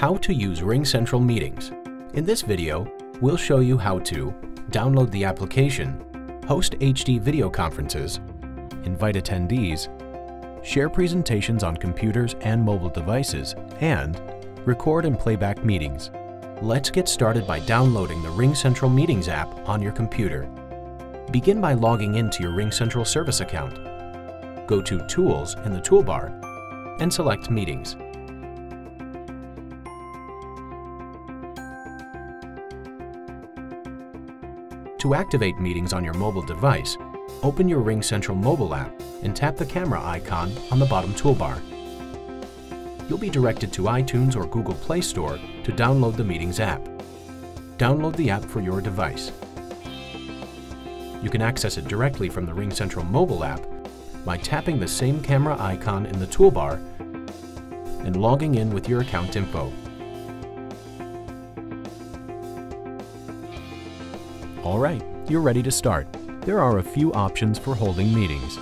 How to use RingCentral Meetings. In this video, we'll show you how to download the application, host HD video conferences, invite attendees, share presentations on computers and mobile devices, and record and playback meetings. Let's get started by downloading the RingCentral Meetings app on your computer. Begin by logging into your RingCentral service account. Go to Tools in the toolbar and select Meetings. To activate meetings on your mobile device, open your RingCentral mobile app and tap the camera icon on the bottom toolbar. You'll be directed to iTunes or Google Play Store to download the Meetings app. Download the app for your device. You can access it directly from the RingCentral mobile app by tapping the same camera icon in the toolbar and logging in with your account info. Alright, you're ready to start. There are a few options for holding meetings.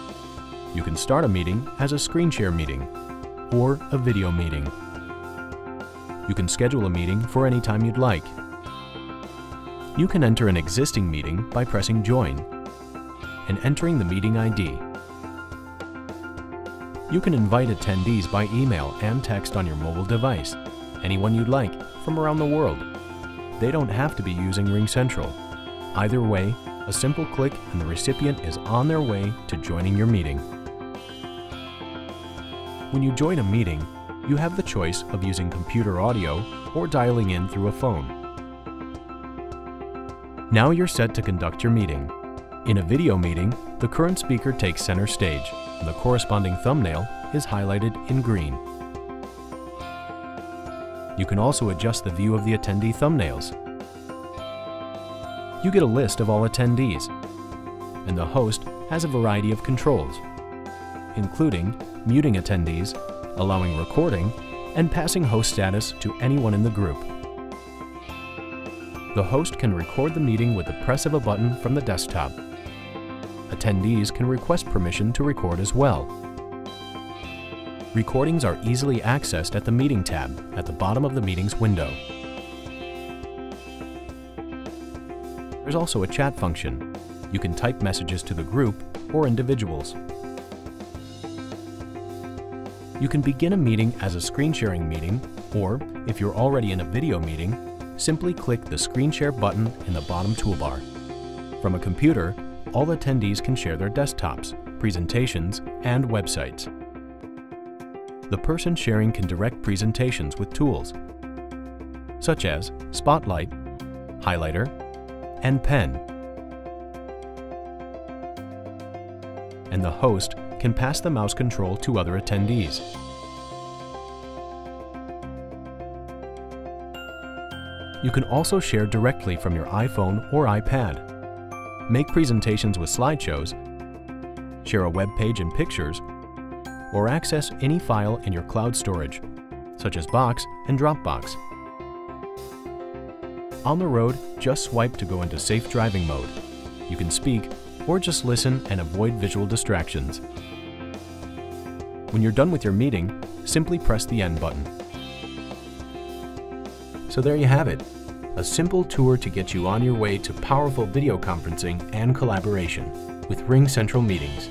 You can start a meeting as a screen share meeting or a video meeting. You can schedule a meeting for any time you'd like. You can enter an existing meeting by pressing Join and entering the meeting ID. You can invite attendees by email and text on your mobile device, anyone you'd like, from around the world. They don't have to be using RingCentral. Either way, a simple click and the recipient is on their way to joining your meeting. When you join a meeting, you have the choice of using computer audio or dialing in through a phone. Now you're set to conduct your meeting. In a video meeting, the current speaker takes center stage, and the corresponding thumbnail is highlighted in green. You can also adjust the view of the attendee thumbnails you get a list of all attendees, and the host has a variety of controls, including muting attendees, allowing recording, and passing host status to anyone in the group. The host can record the meeting with the press of a button from the desktop. Attendees can request permission to record as well. Recordings are easily accessed at the Meeting tab at the bottom of the meeting's window. There's also a chat function. You can type messages to the group or individuals. You can begin a meeting as a screen sharing meeting, or if you're already in a video meeting, simply click the screen share button in the bottom toolbar. From a computer, all attendees can share their desktops, presentations, and websites. The person sharing can direct presentations with tools, such as Spotlight, Highlighter, and pen. And the host can pass the mouse control to other attendees. You can also share directly from your iPhone or iPad. Make presentations with slideshows, share a web page and pictures, or access any file in your cloud storage, such as Box and Dropbox. On the road, just swipe to go into safe driving mode. You can speak or just listen and avoid visual distractions. When you're done with your meeting, simply press the end button. So there you have it, a simple tour to get you on your way to powerful video conferencing and collaboration with RingCentral Meetings.